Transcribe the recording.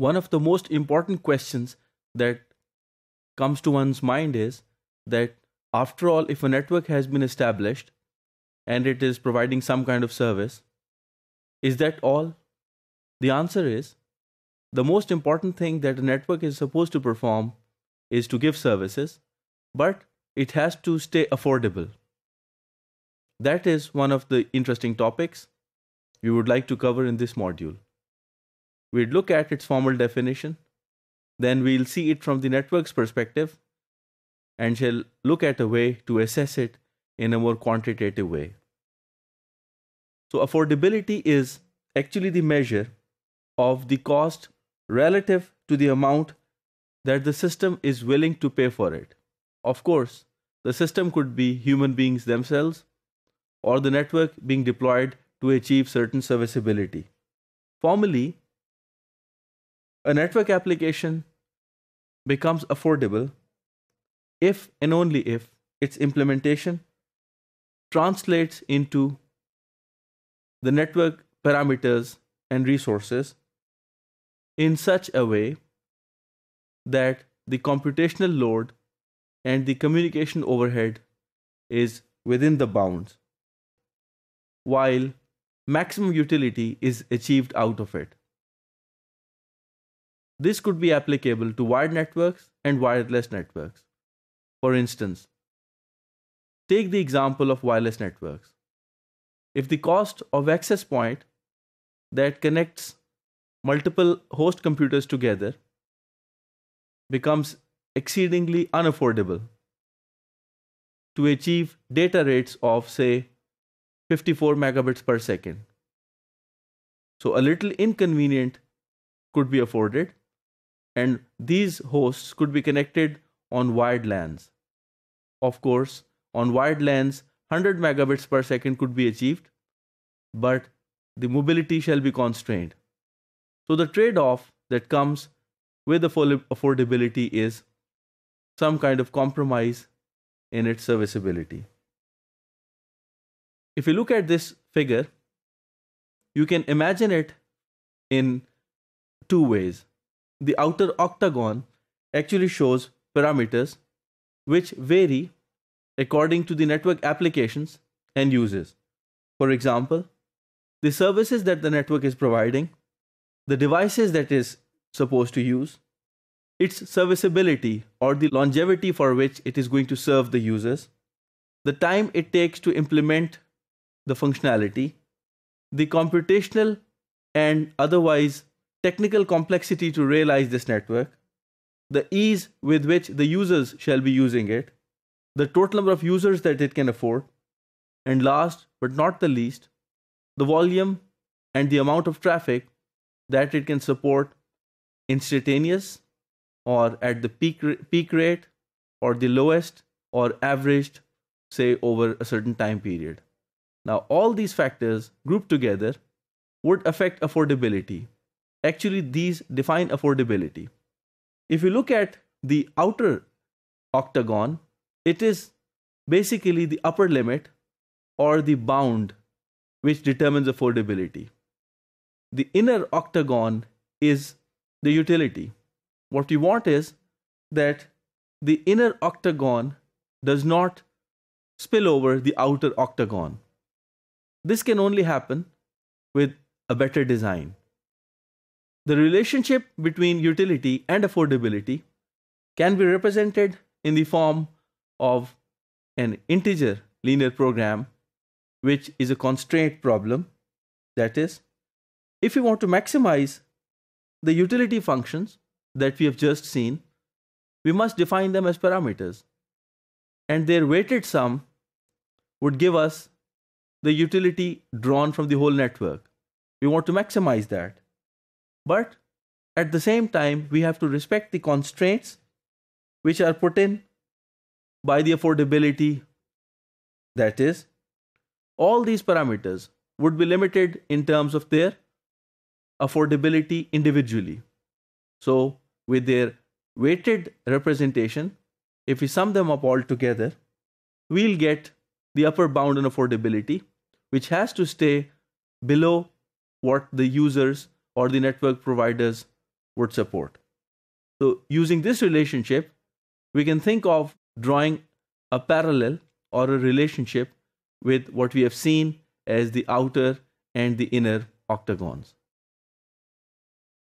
one of the most important questions that comes to one's mind is that after all, if a network has been established and it is providing some kind of service, is that all? The answer is the most important thing that a network is supposed to perform is to give services, but it has to stay affordable. That is one of the interesting topics we would like to cover in this module. We'd look at its formal definition, then we'll see it from the network's perspective, and shall look at a way to assess it in a more quantitative way. So, affordability is actually the measure of the cost relative to the amount that the system is willing to pay for it. Of course, the system could be human beings themselves or the network being deployed to achieve certain serviceability. Formally, a network application becomes affordable if and only if its implementation translates into the network parameters and resources in such a way that the computational load and the communication overhead is within the bounds, while maximum utility is achieved out of it. This could be applicable to wired networks and wireless networks. For instance, take the example of wireless networks. If the cost of access point that connects multiple host computers together becomes exceedingly unaffordable to achieve data rates of, say, 54 megabits per second. So, a little inconvenient could be afforded, and these hosts could be connected on wired LANs. Of course, on wired LANs, 100 megabits per second could be achieved, but the mobility shall be constrained. So, the trade off that comes with the affordability is some kind of compromise in its serviceability. If you look at this figure, you can imagine it in two ways. The outer octagon actually shows parameters which vary according to the network applications and uses. For example, the services that the network is providing, the devices that is supposed to use, its serviceability or the longevity for which it is going to serve the users, the time it takes to implement the functionality, the computational and otherwise technical complexity to realize this network, the ease with which the users shall be using it, the total number of users that it can afford, and last but not the least, the volume and the amount of traffic that it can support instantaneous or at the peak, peak rate or the lowest or averaged, say, over a certain time period. Now, all these factors grouped together would affect affordability. Actually, these define affordability. If you look at the outer octagon, it is basically the upper limit or the bound which determines affordability. The inner octagon is the utility. What we want is that the inner octagon does not spill over the outer octagon. This can only happen with a better design. The relationship between utility and affordability can be represented in the form of an integer linear program, which is a constraint problem. That is, if we want to maximize the utility functions that we have just seen, we must define them as parameters. And their weighted sum would give us the utility drawn from the whole network. We want to maximize that. But at the same time, we have to respect the constraints which are put in by the affordability. That is, all these parameters would be limited in terms of their affordability individually. So, with their weighted representation, if we sum them up all together, we'll get the upper bound on affordability, which has to stay below what the users or the network providers would support. So, using this relationship, we can think of drawing a parallel or a relationship with what we have seen as the outer and the inner octagons.